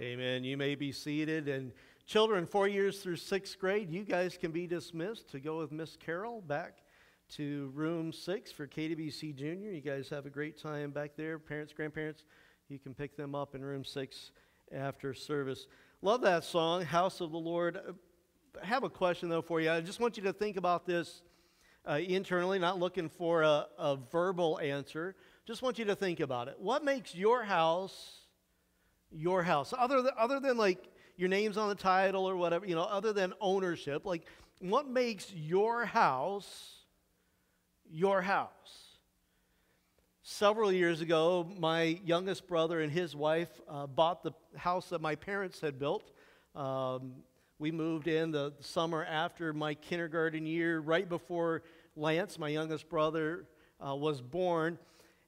Amen. You may be seated. And children, four years through sixth grade, you guys can be dismissed to go with Miss Carol back to room six for KWC Junior. You guys have a great time back there. Parents, grandparents, you can pick them up in room six after service. Love that song, House of the Lord. I have a question, though, for you. I just want you to think about this uh, internally, not looking for a, a verbal answer. Just want you to think about it. What makes your house your house. Other than, other than like your name's on the title or whatever, you know, other than ownership, like what makes your house your house? Several years ago, my youngest brother and his wife uh, bought the house that my parents had built. Um, we moved in the summer after my kindergarten year, right before Lance, my youngest brother, uh, was born.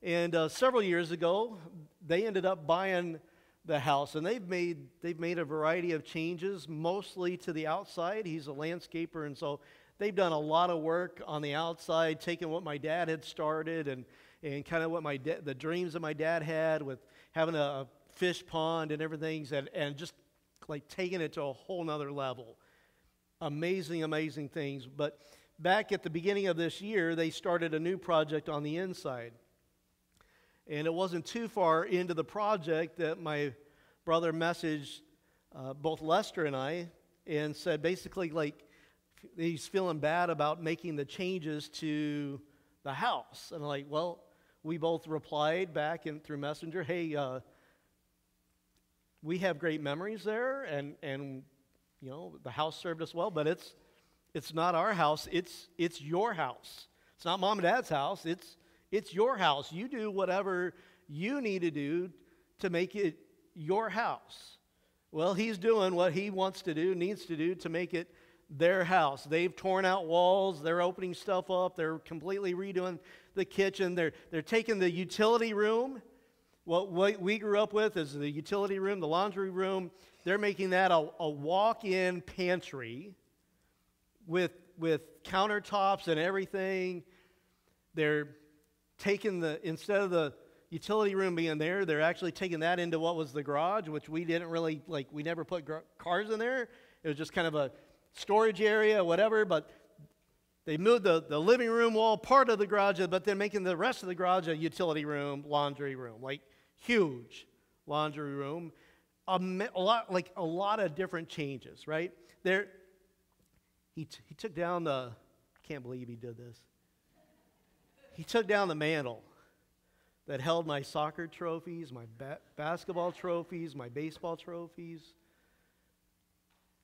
And uh, several years ago, they ended up buying the house and they've made they've made a variety of changes mostly to the outside. He's a landscaper and so they've done a lot of work on the outside taking what my dad had started and and kind of what my da- the dreams that my dad had with having a fish pond and everything and, and just like taking it to a whole nother level. Amazing amazing things. But back at the beginning of this year they started a new project on the inside and it wasn't too far into the project that my brother messaged uh, both Lester and I and said basically, like, he's feeling bad about making the changes to the house. And I'm like, well, we both replied back in, through Messenger, hey, uh, we have great memories there, and, and you know, the house served us well, but it's, it's not our house, it's, it's your house. It's not mom and dad's house, it's, it's your house. You do whatever you need to do to make it your house. Well, he's doing what he wants to do, needs to do to make it their house. They've torn out walls, they're opening stuff up, they're completely redoing the kitchen, they're, they're taking the utility room. What we grew up with is the utility room, the laundry room. They're making that a, a walk in pantry with, with countertops and everything. They're taken the, instead of the utility room being there, they're actually taking that into what was the garage, which we didn't really, like, we never put cars in there. It was just kind of a storage area, whatever, but they moved the, the living room wall part of the garage, but then making the rest of the garage a utility room, laundry room, like huge laundry room. A, a lot, like a lot of different changes, right? There, he, t- he took down the, can't believe he did this he took down the mantle that held my soccer trophies, my ba- basketball trophies, my baseball trophies.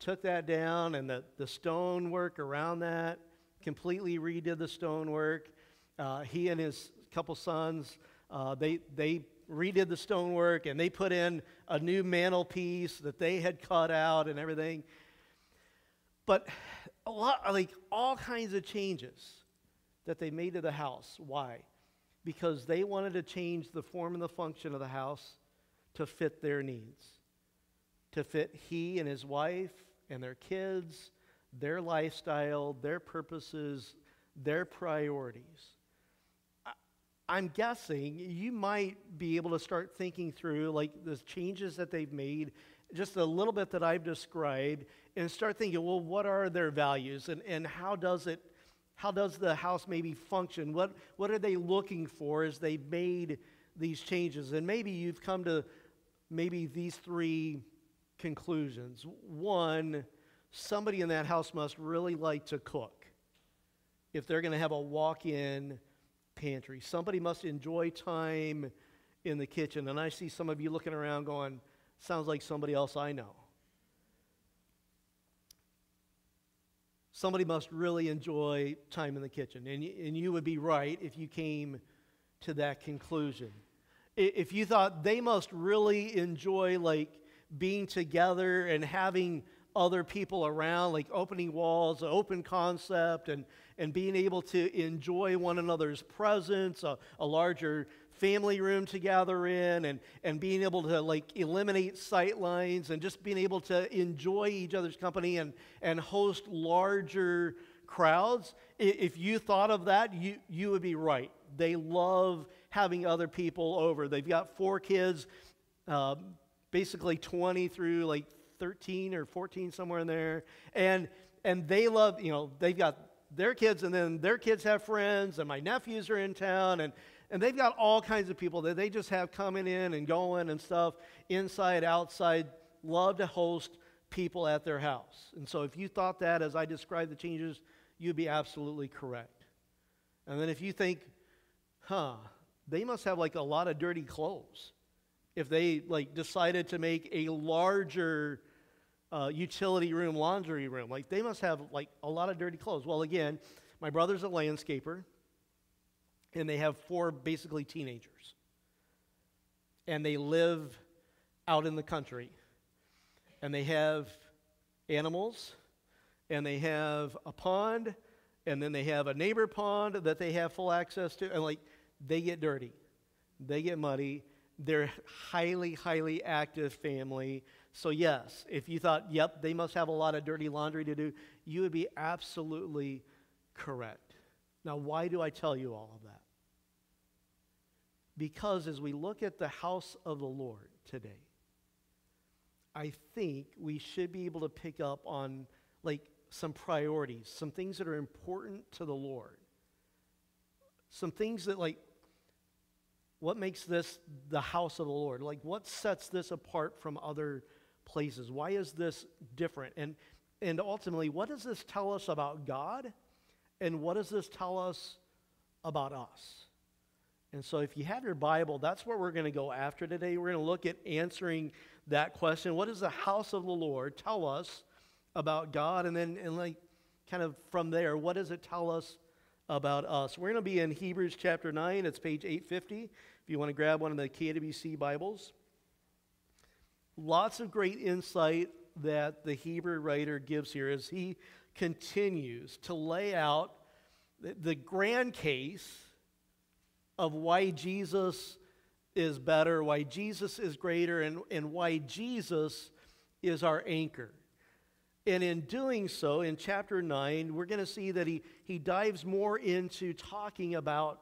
Took that down, and the, the stonework around that, completely redid the stonework. Uh, he and his couple sons, uh, they, they redid the stonework and they put in a new mantelpiece that they had cut out and everything. But a lot, like all kinds of changes that they made to the house. Why? Because they wanted to change the form and the function of the house to fit their needs, to fit he and his wife and their kids, their lifestyle, their purposes, their priorities. I'm guessing you might be able to start thinking through like the changes that they've made, just a little bit that I've described, and start thinking, well, what are their values and, and how does it how does the house maybe function? What, what are they looking for as they made these changes? And maybe you've come to maybe these three conclusions. One, somebody in that house must really like to cook if they're going to have a walk in pantry. Somebody must enjoy time in the kitchen. And I see some of you looking around going, sounds like somebody else I know. Somebody must really enjoy time in the kitchen. And, and you would be right if you came to that conclusion. If you thought they must really enjoy, like, being together and having other people around, like opening walls, open concept, and, and being able to enjoy one another's presence, a, a larger family room to gather in and, and being able to like eliminate sight lines and just being able to enjoy each other's company and, and host larger crowds. If you thought of that, you, you would be right. They love having other people over. They've got four kids. Um, basically 20 through like 13 or 14 somewhere in there and and they love you know they've got their kids and then their kids have friends and my nephews are in town and and they've got all kinds of people that they just have coming in and going and stuff inside outside love to host people at their house and so if you thought that as i described the changes you'd be absolutely correct and then if you think huh they must have like a lot of dirty clothes if they like decided to make a larger uh, utility room, laundry room. Like they must have like a lot of dirty clothes. Well, again, my brother's a landscaper, and they have four basically teenagers, and they live out in the country, and they have animals, and they have a pond, and then they have a neighbor pond that they have full access to, and like they get dirty, they get muddy, they're highly, highly active family. So, yes, if you thought, yep, they must have a lot of dirty laundry to do, you would be absolutely correct. Now, why do I tell you all of that? Because as we look at the house of the Lord today, I think we should be able to pick up on like some priorities, some things that are important to the Lord. Some things that like what makes this the house of the Lord? Like, what sets this apart from other places? Why is this different? And, and ultimately, what does this tell us about God? And what does this tell us about us? And so, if you have your Bible, that's where we're going to go after today. We're going to look at answering that question. What does the house of the Lord tell us about God? And then, and like, kind of from there, what does it tell us about us. We're going to be in Hebrews chapter 9. It's page 850 if you want to grab one of the KWC Bibles. Lots of great insight that the Hebrew writer gives here as he continues to lay out the, grand case of why Jesus is better, why Jesus is greater, and, and why Jesus is our anchor. And in doing so, in chapter 9, we're going to see that he, he dives more into talking about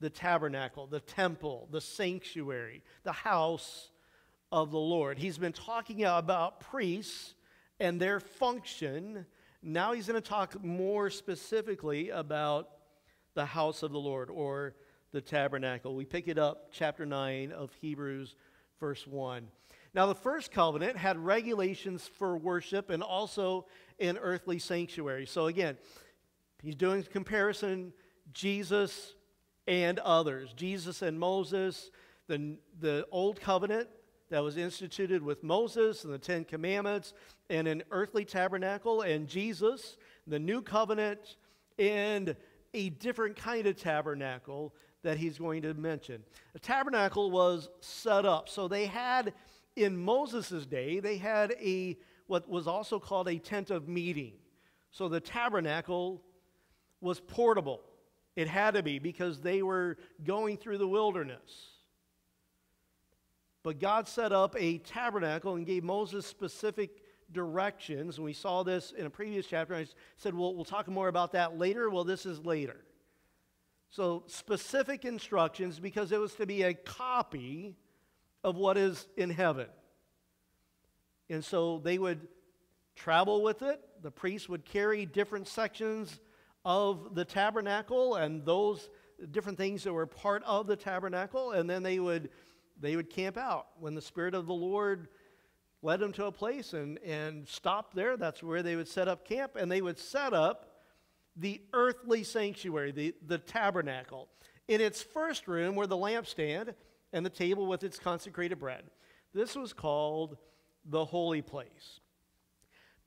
the tabernacle, the temple, the sanctuary, the house of the Lord. He's been talking about priests and their function. Now he's going to talk more specifically about the house of the Lord or the tabernacle. We pick it up, chapter 9 of Hebrews, verse 1. Now, the first covenant had regulations for worship and also an earthly sanctuary. So, again, he's doing comparison Jesus and others. Jesus and Moses, the, the old covenant that was instituted with Moses and the Ten Commandments, and an earthly tabernacle, and Jesus, the new covenant, and a different kind of tabernacle that he's going to mention. A tabernacle was set up. So they had in Moses' day, they had a what was also called a tent of meeting. So the tabernacle was portable. It had to be because they were going through the wilderness. But God set up a tabernacle and gave Moses specific directions. And we saw this in a previous chapter. I said, well, we'll talk more about that later. Well, this is later. So, specific instructions because it was to be a copy of what is in heaven. And so they would travel with it. The priests would carry different sections of the tabernacle and those different things that were part of the tabernacle, and then they would they would camp out. When the Spirit of the Lord led them to a place and, and stop there, that's where they would set up camp, and they would set up the earthly sanctuary, the, the tabernacle. In its first room were the lampstand and the table with its consecrated bread. This was called the holy place.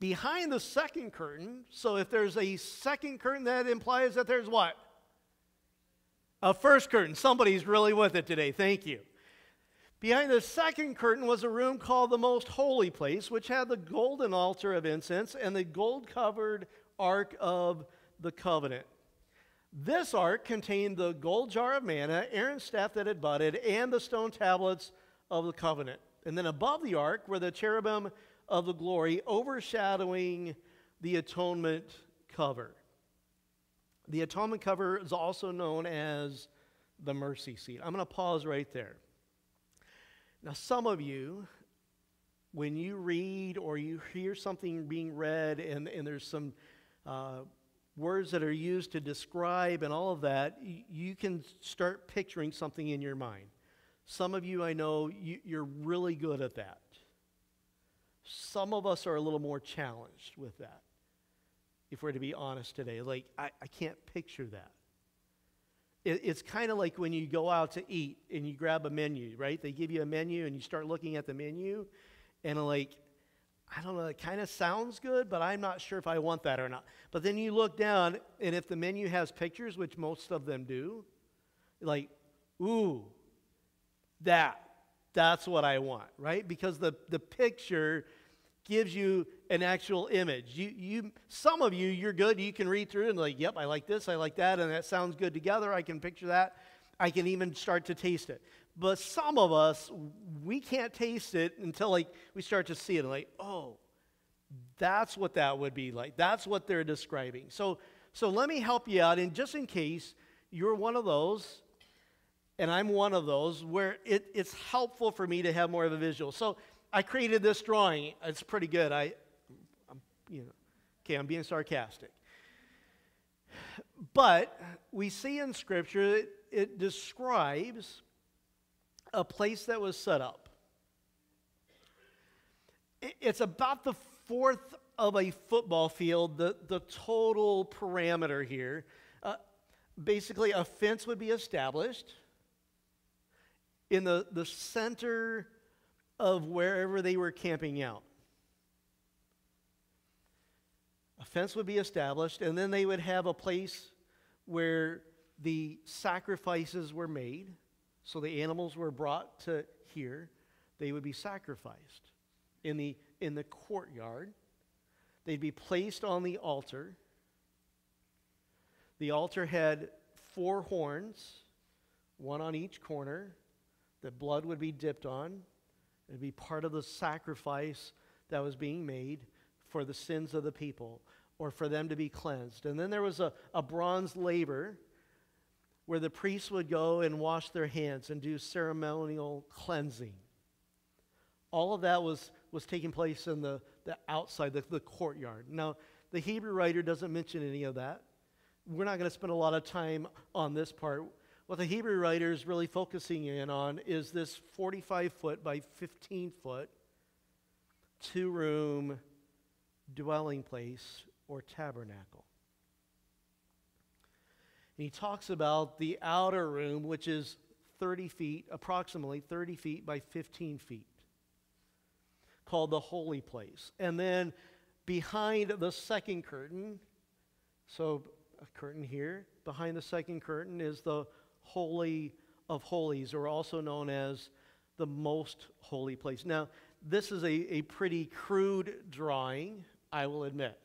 Behind the second curtain, so if there's a second curtain, that implies that there's what? A first curtain. Somebody's really with it today. Thank you. Behind the second curtain was a room called the most holy place, which had the golden altar of incense and the gold covered ark of the covenant. This ark contained the gold jar of manna, Aaron's staff that had budded, and the stone tablets of the covenant. And then above the ark were the cherubim of the glory overshadowing the atonement cover. The atonement cover is also known as the mercy seat. I'm going to pause right there. Now, some of you when you read or you hear something being read and, and there's some uh, words that are used to describe and all of that, you, can start picturing something in your mind. Some of you, I know, you, you're really good at that. Some of us are a little more challenged with that, if we're to be honest today. Like, I, I can't picture that. It, it's kind of like when you go out to eat and you grab a menu, right? They give you a menu and you start looking at the menu, and like, I don't know, it kind of sounds good, but I'm not sure if I want that or not. But then you look down, and if the menu has pictures, which most of them do, like, ooh, that, that's what I want, right? Because the, the picture gives you an actual image. You, you, some of you, you're good. You can read through and like, yep, I like this, I like that, and that sounds good together. I can picture that. I can even start to taste it. But some of us, we can't taste it until like we start to see it and like, oh, that's what that would be like. That's what they're describing. So, so let me help you out. And just in case you're one of those, and I'm one of those, where it, it's helpful for me to have more of a visual. So I created this drawing. It's pretty good. I, you know, okay, I'm being sarcastic. But we see in Scripture it, it describes a place that was set up. It's about the fourth of a football field, the, the total parameter here. Uh, basically, a fence would be established in the, the center of wherever they were camping out. A fence would be established, and then they would have a place where the sacrifices were made. So the animals were brought to here. They would be sacrificed in the, in the courtyard. They'd be placed on the altar. The altar had four horns, one on each corner, that blood would be dipped on. It'd be part of the sacrifice that was being made for the sins of the people or for them to be cleansed. And then there was a, a bronze laver where the priests would go and wash their hands and do ceremonial cleansing. All of that was, was taking place in the, the outside, the, the courtyard. Now, the Hebrew writer doesn't mention any of that. We're not going to spend a lot of time on this part. What the Hebrew writer is really focusing in on is this 45 foot by 15 foot two room dwelling place or tabernacle. And he talks about the outer room, which is 30 feet, approximately 30 feet by 15 feet, called the holy place. And then behind the second curtain, so a curtain here, behind the second curtain is the Holy of Holies, or also known as the most holy place. Now, this is a, a pretty crude drawing, I will admit.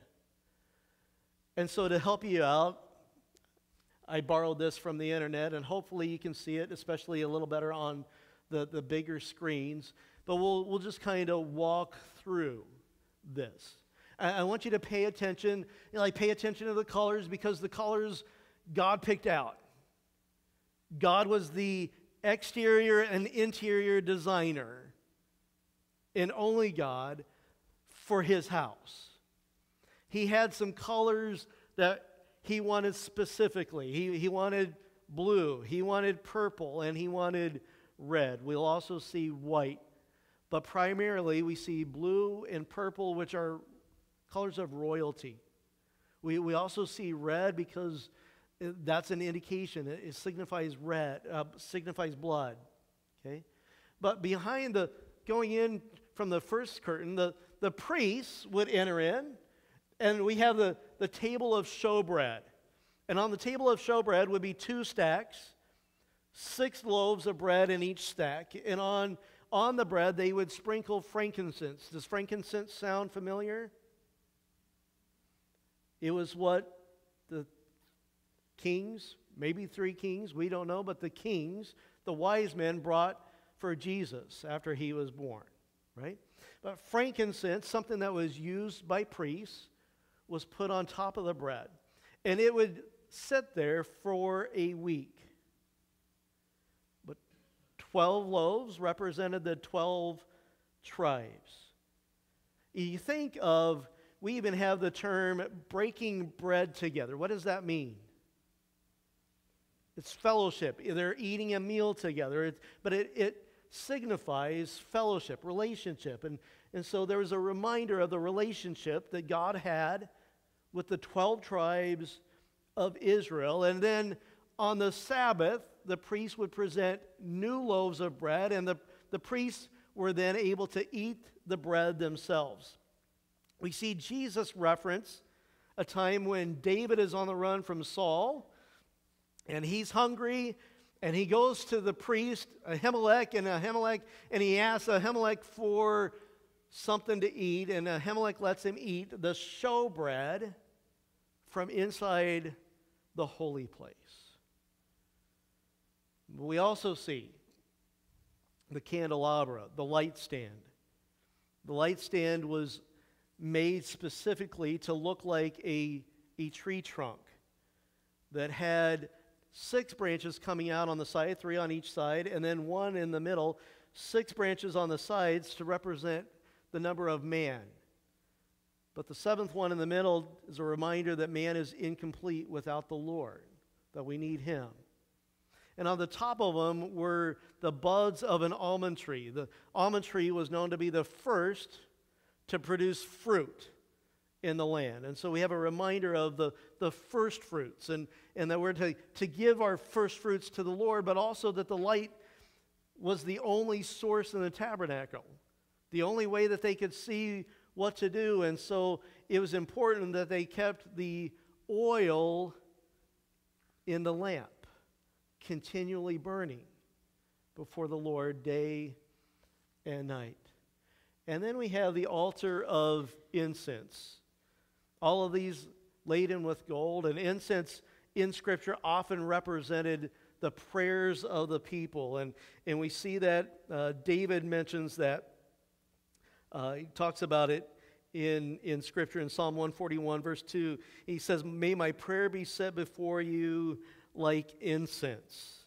And so, to help you out, I borrowed this from the internet, and hopefully you can see it, especially a little better on the, the bigger screens. But we'll, we'll just kind of walk through this. I, I want you to pay attention, you know, like pay attention to the colors because the colors God picked out. God was the exterior and interior designer, and only God for his house. He had some colors that he wanted specifically. He, he wanted blue, he wanted purple, and he wanted red. We'll also see white. But primarily, we see blue and purple, which are colors of royalty. We, we also see red because that's an indication. It, signifies red, uh, signifies blood. Okay? But behind the, going in from the first curtain, the, the priests would enter in, and we have the, the table of showbread. And on the table of showbread would be two stacks, six loaves of bread in each stack. And on, on the bread, they would sprinkle frankincense. Does frankincense sound familiar? It was what the kings, maybe three kings, we don't know, but the kings, the wise men brought for Jesus after he was born, right? But frankincense, something that was used by priests, was put on top of the bread. And it would sit there for a week. But 12 loaves represented the 12 tribes. You think of, we even have the term breaking bread together. What does that mean? It's fellowship. They're eating a meal together, it, but it, it signifies fellowship, relationship. And, and so there was a reminder of the relationship that God had with the 12 tribes of Israel. And then on the Sabbath, the priests would present new loaves of bread, and the, the priests were then able to eat the bread themselves. We see Jesus reference a time when David is on the run from Saul, and he's hungry, and he goes to the priest, Ahimelech, and Ahimelech, and he asks Ahimelech for something to eat, and Ahimelech lets him eat the showbread from inside the holy place. We also see the candelabra, the light stand. The light stand was made specifically to look like a, a tree trunk that had six branches coming out on the side, three on each side, and then one in the middle, six branches on the sides to represent the number of man. But the seventh one in the middle is a reminder that man is incomplete without the Lord, that we need him. And on the top of them were the buds of an almond tree. The almond tree was known to be the first to produce fruit in the land. And so we have a reminder of the, the first fruits and, and that we're to, to give our first fruits to the Lord, but also that the light was the only source in the tabernacle, the only way that they could see what to do. And so it was important that they kept the oil in the lamp continually burning before the Lord day and night. And then we have the altar of incense. All of these laden with gold, and incense in Scripture often represented the prayers of the people. And, and we see that uh, David mentions that. Uh, he talks about it in, in Scripture in Psalm 141, verse 2. He says, May my prayer be set before you like incense.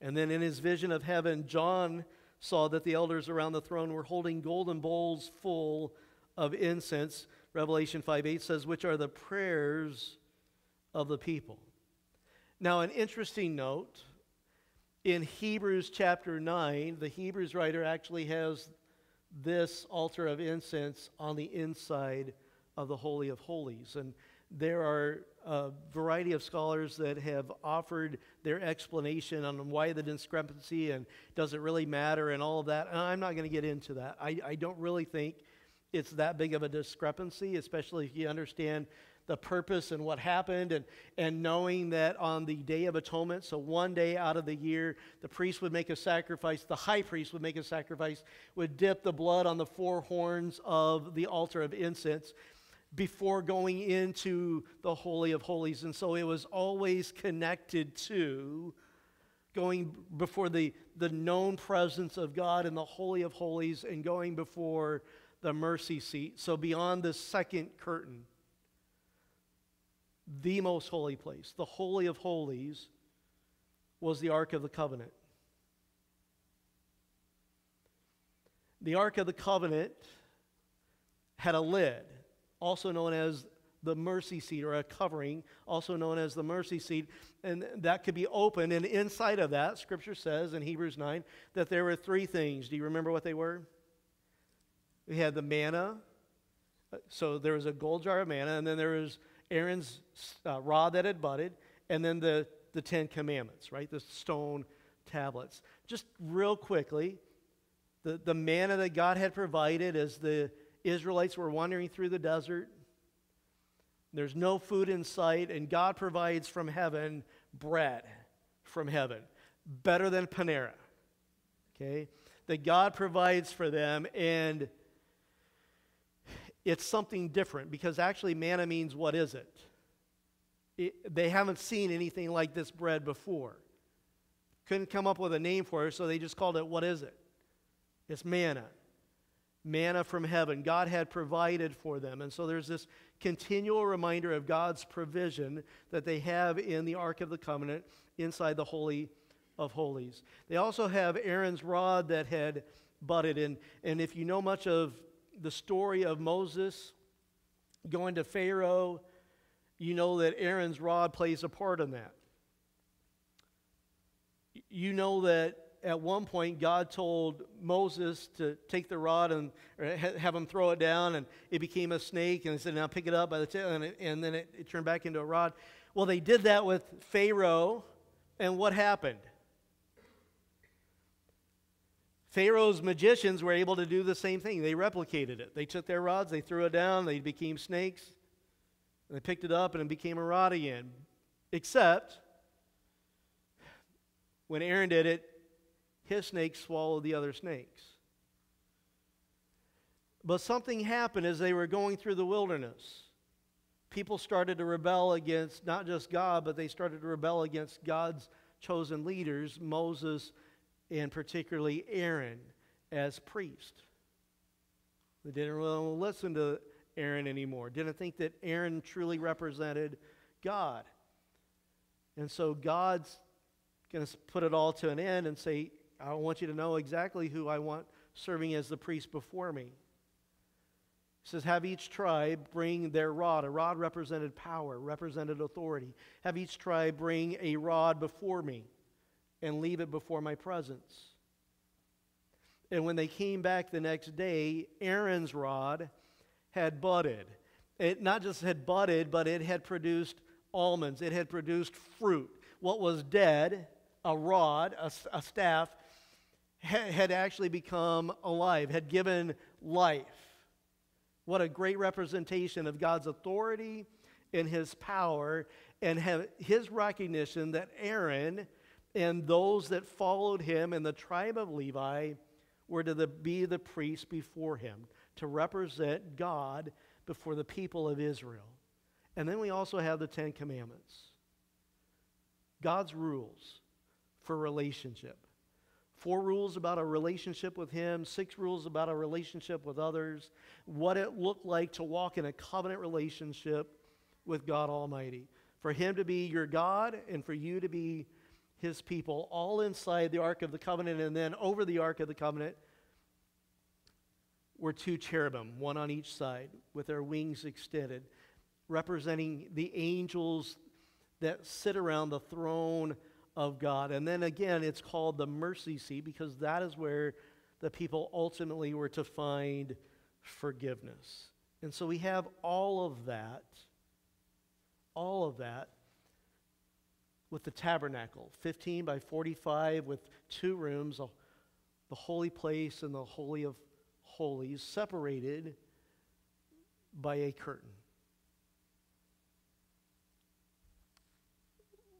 And then in his vision of heaven, John saw that the elders around the throne were holding golden bowls full of incense. Revelation 5 8 says, which are the prayers of the people. Now, an interesting note in Hebrews chapter 9, the Hebrews writer actually has this altar of incense on the inside of the Holy of Holies. And there are a variety of scholars that have offered their explanation on why the discrepancy and does it really matter and all of that. And I'm not going to get into that. I, I don't really think it's that big of a discrepancy, especially if you understand the purpose and what happened, and, and knowing that on the Day of Atonement, so one day out of the year, the priest would make a sacrifice, the high priest would make a sacrifice, would dip the blood on the four horns of the altar of incense before going into the Holy of Holies. And so it was always connected to going before the, the known presence of God in the Holy of Holies and going before the mercy seat. So beyond the second curtain, the most holy place, the Holy of Holies, was the Ark of the Covenant. The Ark of the Covenant had a lid also known as the mercy seat or a covering, also known as the mercy seat. And that could be open. And inside of that, scripture says in Hebrews 9 that there were three things. Do you remember what they were? We had the manna. Uh, so there was a gold jar of manna, and then there was Aaron's uh, rod that had budded, and then the, the Ten Commandments, right? The stone tablets. Just real quickly, the, the manna that God had provided as the Israelites were wandering through the desert. There's no food in sight, and God provides from heaven bread from heaven, better than Panera. Okay? That God provides for them, and it's something different because actually, manna means what is it? it they haven't seen anything like this bread before. Couldn't come up with a name for it, so they just called it what is it? It's manna manna from heaven. God had provided for them. And so there's this continual reminder of God's provision that they have in the Ark of the Covenant inside the Holy of Holies. They also have Aaron's rod that had budded. And, and if you know much of the story of Moses going to Pharaoh, you know that Aaron's rod plays a part in that. You know that at one point God told Moses to take the rod and have him throw it down, and it became a snake. And he said, "Now pick it up by the tail," and, it, and then it, it turned back into a rod. Well, they did that with Pharaoh, and what happened? Pharaoh's magicians were able to do the same thing. They replicated it. They took their rods, they threw it down, they became snakes, and they picked it up, and it became a rod again. Except when Aaron did it, his snake swallowed the other snakes. But something happened as they were going through the wilderness. People started to rebel against not just God, but they started to rebel against God's chosen leaders, Moses and particularly Aaron as priest. They didn't really listen to Aaron anymore, didn't think that Aaron truly represented God. And so God's going to put it all to an end and say, I want you to know exactly who I want serving as the priest before me. He says, Have each tribe bring their rod. A rod represented power, represented authority. Have each tribe bring a rod before me and leave it before my presence. And when they came back the next day, Aaron's rod had budded. It not just had budded, but it had produced almonds, it had produced fruit. What was dead, a rod, a, a staff, ha- had actually become alive, had given life. What a great representation of God's authority and his power, and his recognition that Aaron and those that followed him in the tribe of Levi were to the, be the priests before him, to represent God before the people of Israel. And then we also have the Ten Commandments God's rules for relationship. Four rules about a relationship with Him, six rules about a relationship with others, what it looked like to walk in a covenant relationship with God Almighty. For Him to be your God and for you to be his people, all inside the Ark of the Covenant, and then over the Ark of the Covenant were two cherubim, one on each side, with their wings extended, representing the angels that sit around the throne of God. And then again, it's called the mercy seat because that is where the people ultimately were to find forgiveness. And so we have all of that, all of that with the tabernacle 15 by 45 with two rooms, the holy place and the holy of holies, separated by a curtain.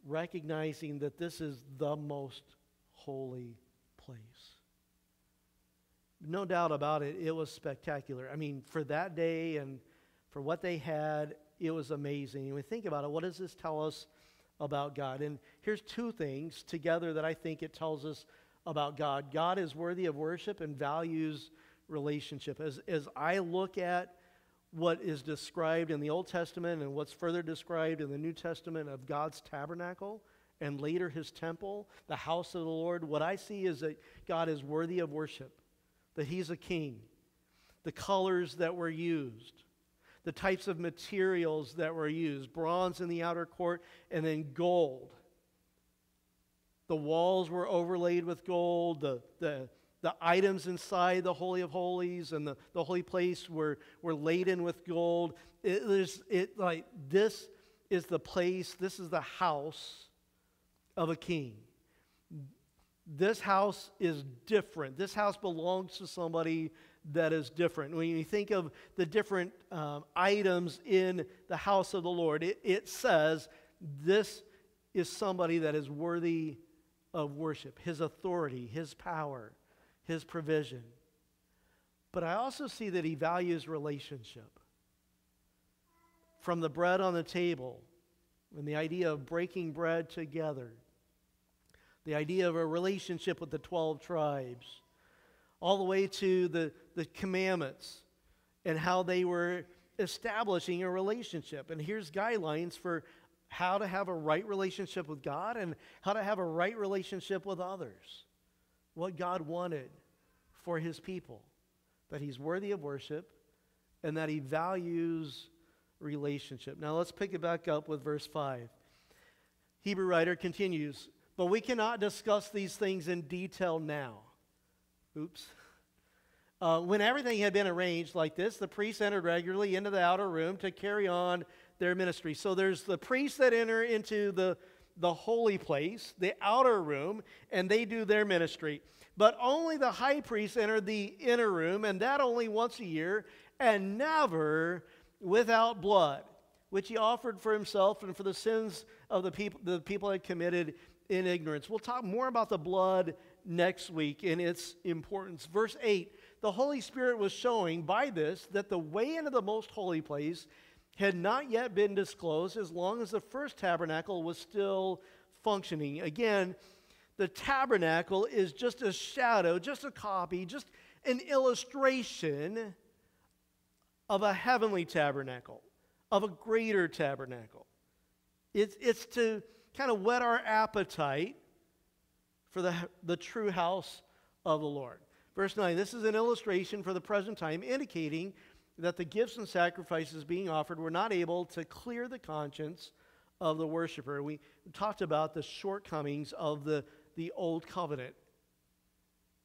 Recognizing that this is the most holy place. No doubt about it, it was spectacular. I mean, for that day and for what they had, it was amazing. And we think about it, what does this tell us about God. And here's two things together that I think it tells us about God. God is worthy of worship and values relationship. As, as I look at what is described in the Old Testament and what's further described in the New Testament of God's tabernacle and later his temple, the house of the Lord, what I see is that God is worthy of worship, that he's a king, the colors that were used, the types of materials that were used bronze in the outer court, and then gold. The walls were overlaid with gold, the, the, the items inside the Holy of Holies and the, the holy place were, were laden with gold. It is it like this is the place, this is the house of a king. This house is different. This house belongs to somebody that is different. When you think of the different um, items in the house of the Lord, it, it says this is somebody that is worthy of worship, his authority, his power, his provision. But I also see that he values relationship. From the bread on the table, and the idea of breaking bread together, the idea of a relationship with the 12 tribes, all the way to the, the commandments and how they were establishing a relationship. And here's guidelines for how to have a right relationship with God and how to have a right relationship with others. What God wanted for his people that he's worthy of worship, and that he values relationship. Now let's pick it back up with verse 5. Hebrew writer continues, but we cannot discuss these things in detail now. Oops. Uh, when everything had been arranged like this, the priests entered regularly into the outer room to carry on their ministry. So there's the priests that enter into the, the holy place, the outer room, and they do their ministry. But only the high priest entered the inner room, and that only once a year, and never without blood, which he offered for himself and for the sins of the people the people had committed in ignorance. We'll talk more about the blood next week in its importance. Verse 8 The Holy Spirit was showing by this that the way into the most holy place had not yet been disclosed as long as the first tabernacle was still functioning. Again, the tabernacle is just a shadow, just a copy, just an illustration of a heavenly tabernacle, of a greater tabernacle. It's, it's to kind of whet our appetite for the, the true house of the Lord. Verse 9 this is an illustration for the present time, indicating that the gifts and sacrifices being offered were not able to clear the conscience of the worshiper. We talked about the shortcomings of the, the old covenant.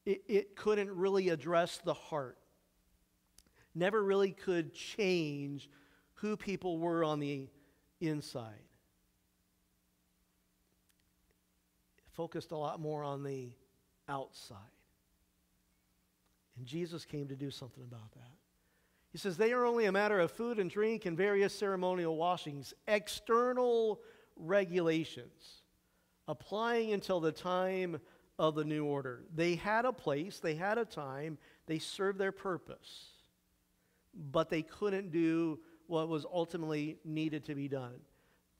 It, it couldn't really address the heart never really could change who people were on the inside. It focused a lot more on the outside. And Jesus came to do something about that. He says, They are only a matter of food and drink and various ceremonial washings, external regulations, applying until the time of the new order. They had a place, they had a time, they served their purpose but they couldn't do what was ultimately needed to be done.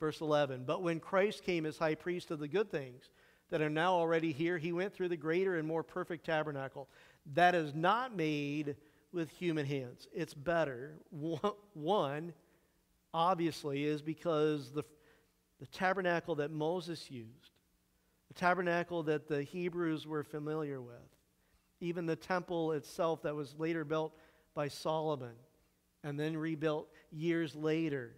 Verse 11 But when Christ came as high priest of the good things that are now already here, he went through the greater and more perfect tabernacle that is not made with human hands. It's better. One, obviously, is because the, the tabernacle that Moses used, the tabernacle that the Hebrews were familiar with, even the temple itself that was later built by Solomon and then rebuilt years later,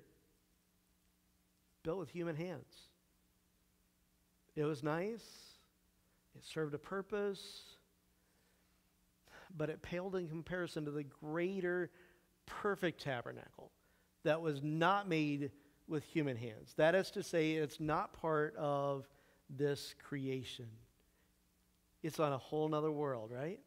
built with human hands. It was nice, it served a purpose, but it paled in comparison to the greater, perfect tabernacle that was not made with human hands. That is to say, it's not part of this creation. It's on a whole nother world, right?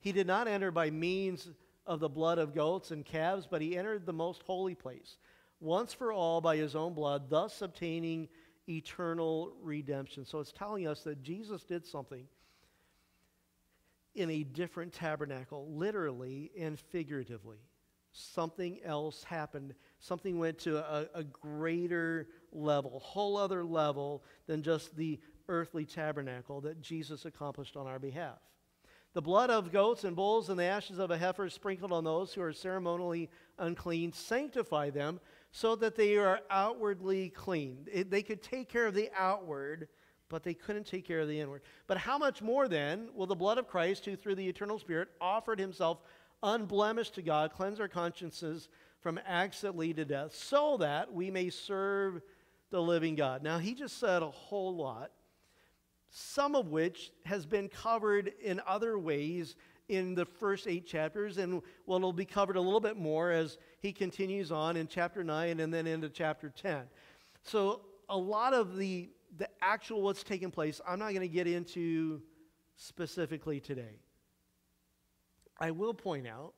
He did not enter by means of the blood of goats and calves, but he entered the most holy place once for all by his own blood, thus obtaining eternal redemption. So it's telling us that Jesus did something in a different tabernacle, literally and figuratively. Something else happened. Something went to a, a greater level, whole other level than just the earthly tabernacle that Jesus accomplished on our behalf. The blood of goats and bulls and the ashes of a heifer sprinkled on those who are ceremonially unclean sanctify them so that they are outwardly clean. It, they could take care of the outward, but they couldn't take care of the inward. But how much more then will the blood of Christ, who through the eternal Spirit offered himself unblemished to God, cleanse our consciences from acts that lead to death, so that we may serve the living God? Now, he just said a whole lot some of which has been covered in other ways in the first eight chapters, and well, it'll be covered a little bit more as he continues on in chapter 9 and then into chapter 10. So, a lot of the, the actual what's taking place, I'm not going to get into specifically today. I will point out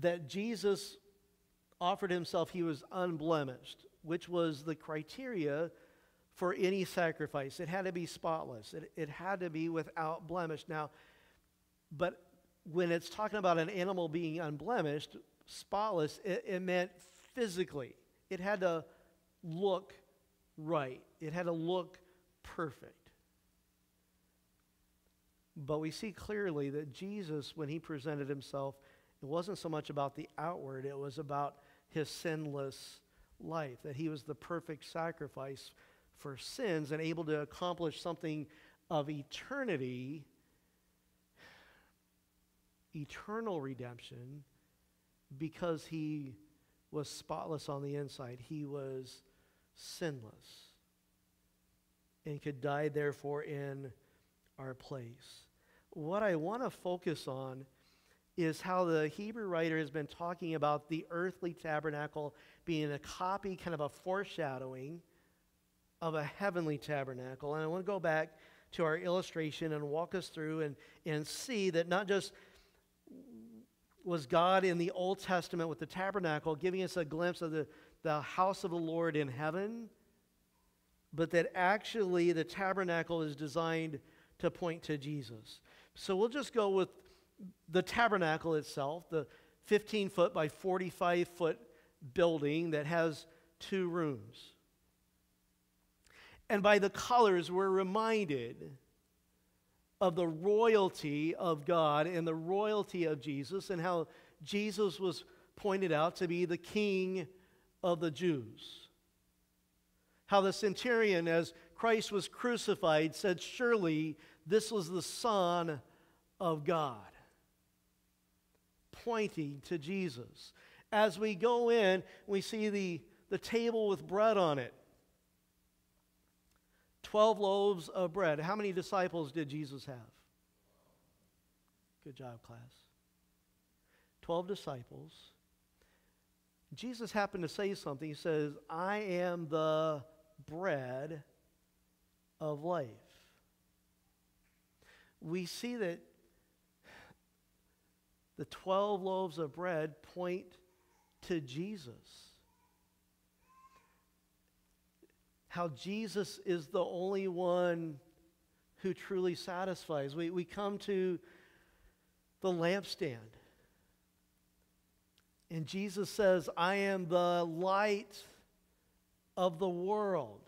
that Jesus offered himself, he was unblemished, which was the criteria for any sacrifice. It had to be spotless, it, it had to be without blemish. Now, but when it's talking about an animal being unblemished, spotless, it, it meant physically. It had to look right, it had to look perfect. But we see clearly that Jesus, when he presented himself, it wasn't so much about the outward, it was about his sinless life, that he was the perfect sacrifice for sins and able to accomplish something of eternity eternal redemption because he was spotless on the inside. He was sinless and could die, therefore, in our place. What I want to focus on is how the Hebrew writer has been talking about the earthly tabernacle being a copy, kind of a foreshadowing of a heavenly tabernacle. And I want to go back to our illustration and walk us through and, and see that not just was God in the Old Testament with the tabernacle giving us a glimpse of the, the house of the Lord in heaven, but that actually the tabernacle is designed to point to Jesus. So we'll just go with the tabernacle itself, the 15 foot by 45 foot building that has two rooms. And by the colors, we're reminded of the royalty of God and the royalty of Jesus and how Jesus was pointed out to be the king of the Jews. How the centurion, as Christ was crucified, said, Surely this was the Son of God, pointing to Jesus. As we go in, we see the, the table with bread on it. 12 loaves of bread. How many disciples did Jesus have? Good job, class. 12 disciples. Jesus happened to say something. He says, I am the bread of life. We see that the 12 loaves of bread point to Jesus. How Jesus is the only one who truly satisfies. We, we come to the lampstand. And Jesus says, I am the light of the world.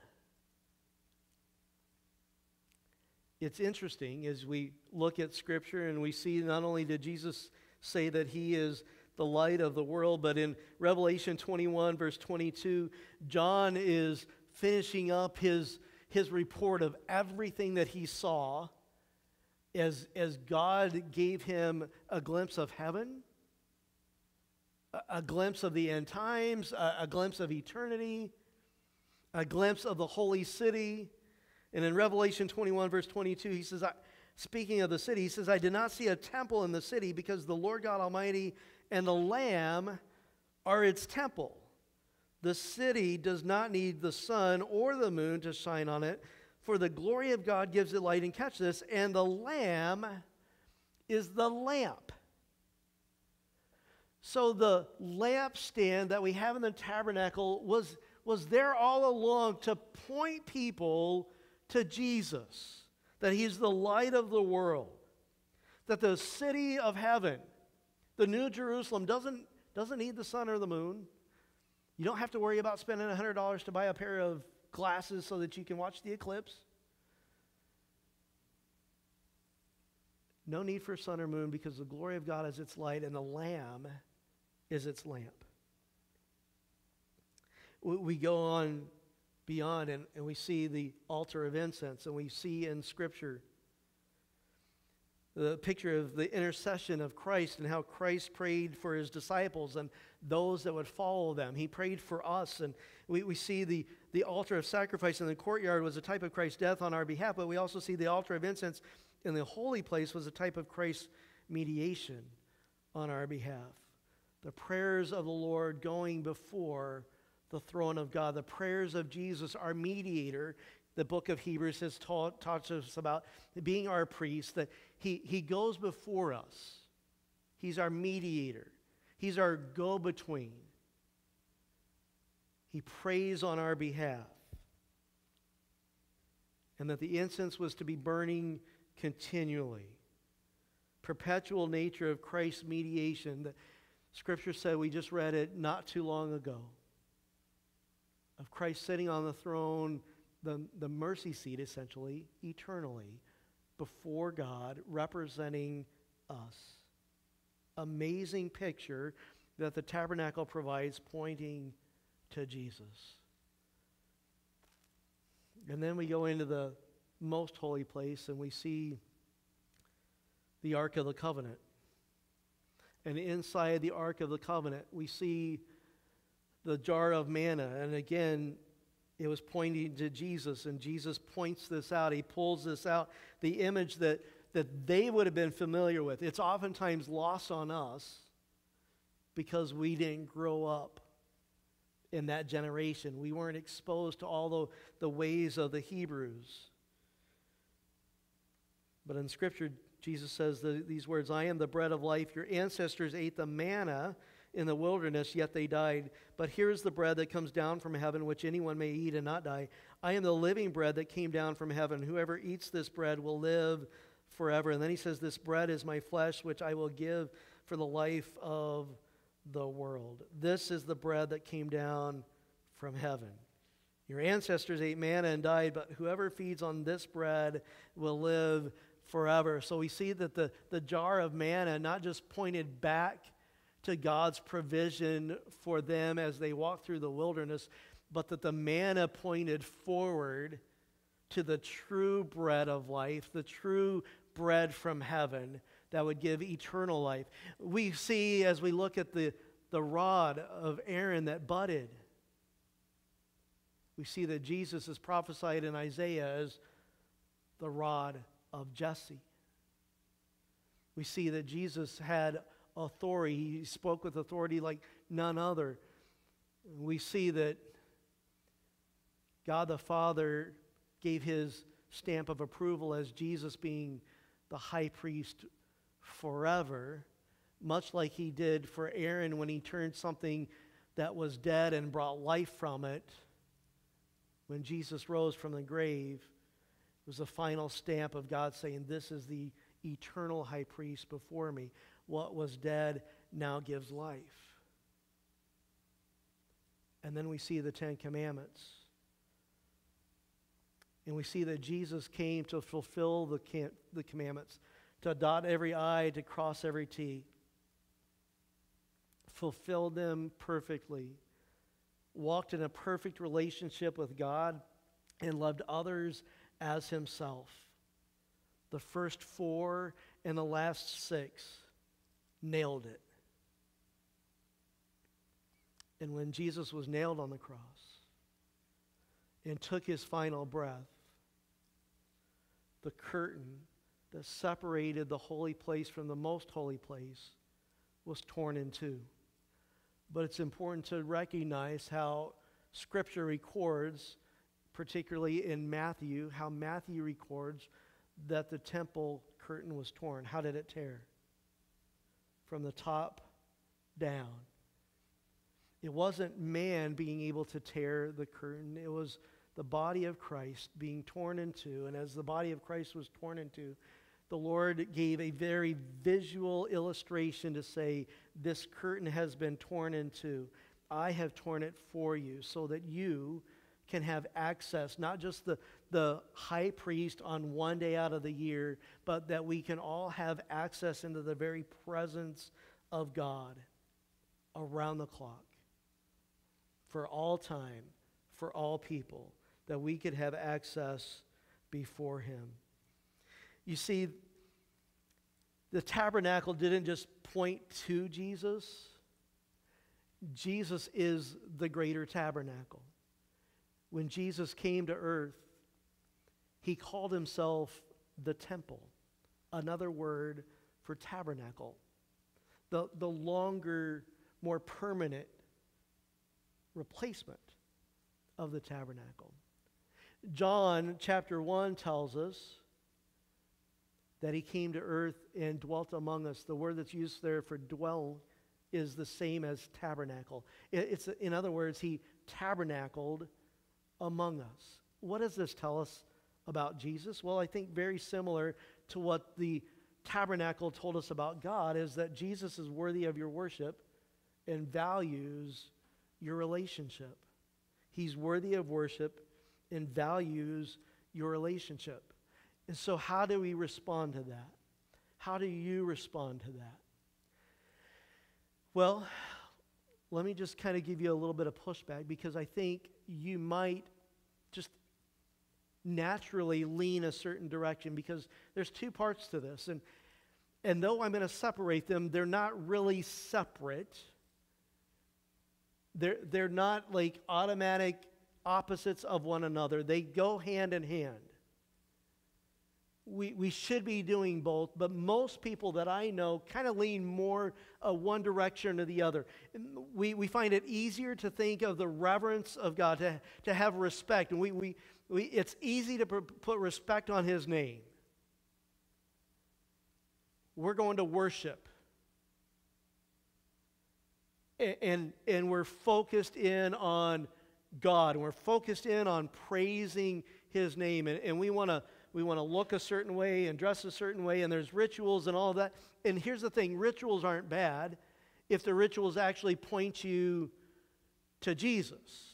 It's interesting as we look at Scripture and we see not only did Jesus say that he is the light of the world. But in Revelation 21, verse 22, John is finishing up his, his report of everything that he saw as, as God gave him a glimpse of heaven, a, a glimpse of the end times, a, a glimpse of eternity, a glimpse of the holy city. And in Revelation 21, verse 22, he says, speaking of the city, he says, I did not see a temple in the city because the Lord God Almighty and the Lamb are its temple. The city does not need the sun or the moon to shine on it, for the glory of God gives it light. And catch this, and the Lamb is the lamp. So the lampstand that we have in the tabernacle was, was there all along to point people to Jesus, that He's the light of the world, that the city of heaven the New Jerusalem doesn't, doesn't need the sun or the moon. You don't have to worry about spending $100 to buy a pair of glasses so that you can watch the eclipse. No need for sun or moon because the glory of God is its light and the Lamb is its lamp. We go on beyond and, and we see the altar of incense and we see in Scripture the picture of the intercession of Christ and how Christ prayed for his disciples and those that would follow them. He prayed for us. And we, we see the, the altar of sacrifice in the courtyard was a type of Christ's death on our behalf, but we also see the altar of incense in the holy place was a type of Christ's mediation on our behalf. The prayers of the Lord going before the throne of God, the prayers of Jesus, our mediator, the book of Hebrews has taught, taught us about being our priest, that he, he goes before us. He's our mediator, He's our go between. He prays on our behalf. And that the incense was to be burning continually. Perpetual nature of Christ's mediation. that scripture said, we just read it not too long ago, of Christ sitting on the throne the, the mercy seat, essentially, eternally, before God, representing us. Amazing picture that the tabernacle provides, pointing to Jesus. And then we go into the most holy place and we see the Ark of the Covenant. And inside the Ark of the Covenant, we see the jar of manna. And again, it was pointing to Jesus, and Jesus points this out. He pulls this out, the image that, that they would have been familiar with. It's oftentimes lost on us because we didn't grow up in that generation. We weren't exposed to all the, the ways of the Hebrews. But in Scripture, Jesus says the, these words I am the bread of life. Your ancestors ate the manna in the wilderness, yet they died. But here's the bread that comes down from heaven, which anyone may eat and not die. I am the living bread that came down from heaven. Whoever eats this bread will live forever. And then he says, This bread is my flesh, which I will give for the life of the world. This is the bread that came down from heaven. Your ancestors ate manna and died, but whoever feeds on this bread will live forever. So we see that the, the jar of manna not just pointed back to God's provision for them as they walked through the wilderness, but that the manna pointed forward to the true bread of life, the true bread from heaven that would give eternal life. We see as we look at the, the rod of Aaron that budded, we see that Jesus is prophesied in Isaiah as the rod of Jesse. We see that Jesus had authority. He spoke with authority like none other. We see that God the Father gave his stamp of approval as Jesus being the high priest forever, much like he did for Aaron when he turned something that was dead and brought life from it. When Jesus rose from the grave, it was the final stamp of God saying, This is the eternal high priest before me what was dead now gives life. And then we see the Ten Commandments. And we see that Jesus came to fulfill the, the commandments, to dot every I, to cross every T, fulfilled them perfectly, walked in a perfect relationship with God, and loved others as himself. The first four and the last six nailed it. And when Jesus was nailed on the cross and took his final breath, the curtain that separated the holy place from the most holy place was torn in two. But it's important to recognize how Scripture records, particularly in Matthew, how Matthew records that the temple curtain was torn. How did it tear? From the top down. It wasn't man being able to tear the curtain, it was the body of Christ being torn into. And as the body of Christ was torn into, the Lord gave a very visual illustration to say, This curtain has been torn into. I have torn it for you so that you can have access, not just the, the high priest on one day out of the year, but that we can all have access into the very presence of God around the clock for all time, for all people, that we could have access before Him. You see, the tabernacle didn't just point to Jesus, Jesus is the greater tabernacle when Jesus came to earth, he called himself the temple, another word for tabernacle, the, the longer, more permanent replacement of the tabernacle. John chapter 1 tells us that he came to earth and dwelt among us. The word that's used there for dwell is the same as tabernacle. It's, in other words, he tabernacled among us. What does this tell us about Jesus? Well, I think very similar to what the tabernacle told us about God is that Jesus is worthy of your worship and values your relationship. He's worthy of worship and values your relationship. And so, how do we respond to that? How do you respond to that? Well, let me just kind of give you a little bit of pushback because I think you might naturally lean a certain direction because there's two parts to this. And And though I'm going to separate them, they're not really separate. They're, they're not like automatic opposites of one another, they go hand in hand. We, we should be doing both, but most people that I know kind of lean more uh, one direction or the other. We, we find it easier to think of the reverence of God, to, to have respect. And we, we, we, it's easy to put respect on His name. We're going to worship. And, and, and we're focused in on God, we're focused in on praising His name. And, and we want to we want to look a certain way and dress a certain way, and there's rituals and all that. And here's the thing rituals aren't bad if the rituals actually point you to Jesus.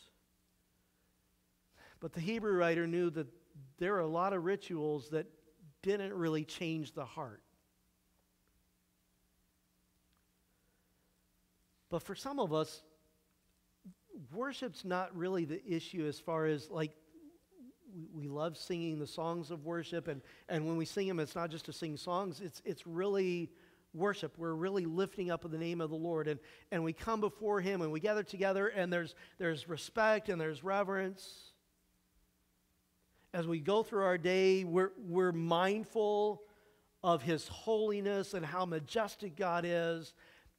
But the Hebrew writer knew that there are a lot of rituals that didn't really change the heart. But for some of us, worship's not really the issue as far as like we, love singing the songs of worship, and, and when we sing them, it's not just to sing songs, it's, it's really worship. We're really lifting up the name of the Lord, and, and we come before Him and we gather together, and there's, there's respect and there's reverence. As we go through our day, we're, we're mindful of His holiness and how majestic God is,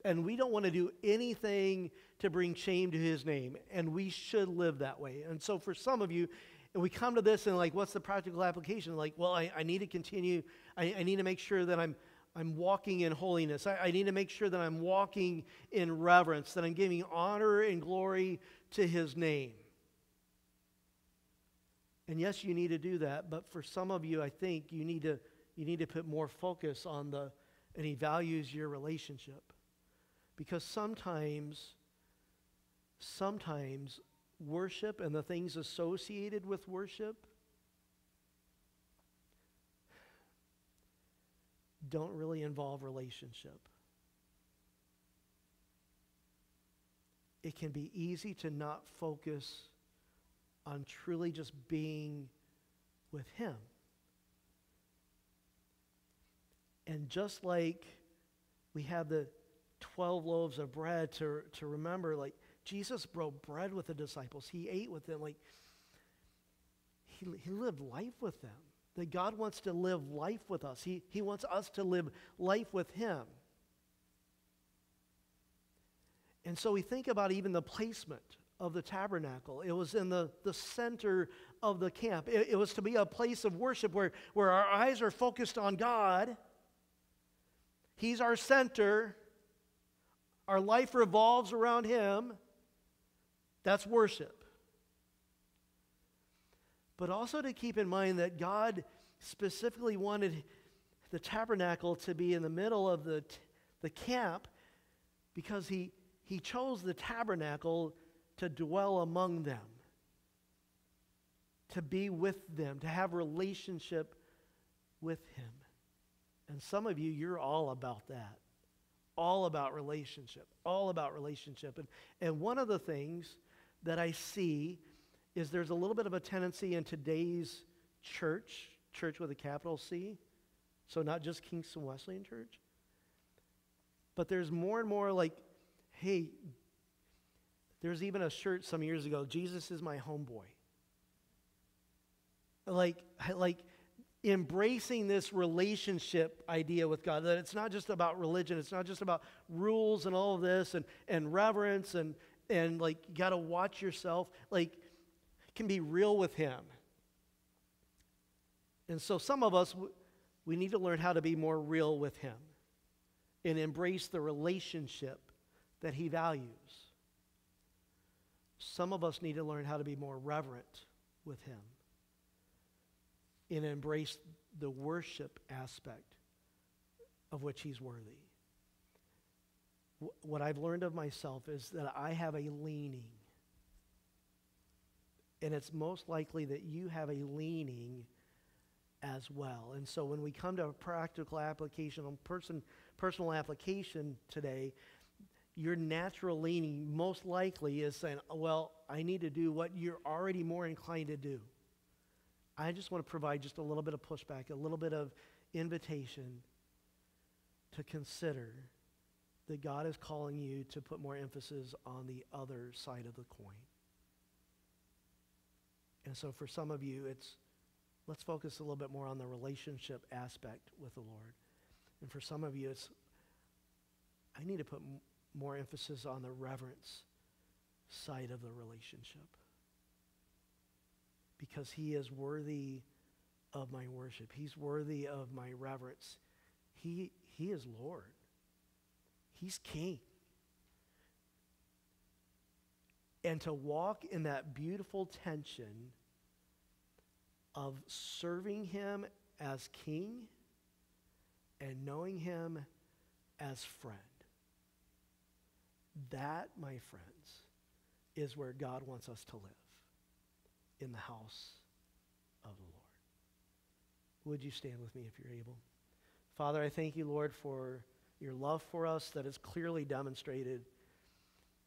and we don't want to do anything to bring shame to His name, and we should live that way. And so, for some of you, and we come to this and like, what's the practical application? Like, well, I, I need to continue. I, I need to make sure that I'm, I'm walking in holiness. I, I need to make sure that I'm walking in reverence, that I'm giving honor and glory to his name. And yes, you need to do that, but for some of you, I think you need to, you need to put more focus on the, and he values your relationship. Because sometimes, sometimes worship and the things associated with worship don't really involve relationship. It can be easy to not focus on truly just being with Him. And just like we have the 12 loaves of bread to, to remember, like, Jesus broke bread with the disciples. He ate with them. Like, he, he lived life with them. That God wants to live life with us. He, he wants us to live life with Him. And so we think about even the placement of the tabernacle. It was in the, the center of the camp. It, it was to be a place of worship where, where our eyes are focused on God. He's our center. Our life revolves around Him. That's worship. But also to keep in mind that God specifically wanted the tabernacle to be in the middle of the, the camp because he, he chose the tabernacle to dwell among them, to be with them, to have relationship with him. And some of you, you're all about that. All about relationship. All about relationship. And, and one of the things that I see is there's a little bit of a tendency in today's church, church with a capital C, so not just Kingston Wesleyan Church, but there's more and more like, hey, there's even a shirt some years ago, Jesus is my homeboy. Like, like embracing this relationship idea with God, that it's not just about religion, it's not just about rules and all of this and, and reverence and, and like you got to watch yourself like can be real with him and so some of us we need to learn how to be more real with him and embrace the relationship that he values some of us need to learn how to be more reverent with him and embrace the worship aspect of which he's worthy what I've learned of myself is that I have a leaning. And it's most likely that you have a leaning as well. And so when we come to a practical application, on person, personal application today, your natural leaning most likely is saying, well, I need to do what you're already more inclined to do. I just want to provide just a little bit of pushback, a little bit of invitation to consider that God is calling you to put more emphasis on the other side of the coin. And so for some of you, it's let's focus a little bit more on the relationship aspect with the Lord. And for some of you, it's I need to put more emphasis on the reverence side of the relationship. Because he is worthy of my worship. He's worthy of my reverence. He, he is Lord. He's king. And to walk in that beautiful tension of serving him as king and knowing him as friend. That, my friends, is where God wants us to live in the house of the Lord. Would you stand with me if you're able? Father, I thank you, Lord, for your love for us that is clearly demonstrated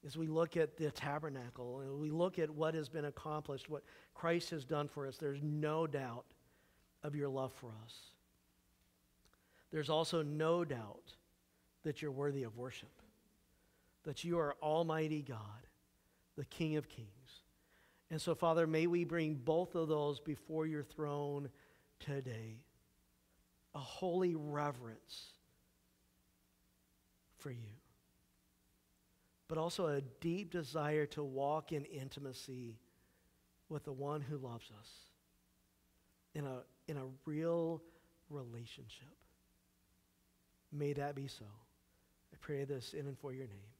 as we look at the tabernacle and we look at what has been accomplished, what Christ has done for us. There's no doubt of your love for us. There's also no doubt that you're worthy of worship, that you are Almighty God, the King of Kings. And so, Father, may we bring both of those before your throne today a holy reverence for you, but also a deep desire to walk in intimacy with the one who loves us in a, in a real relationship. May that be so. I pray this in and for your name.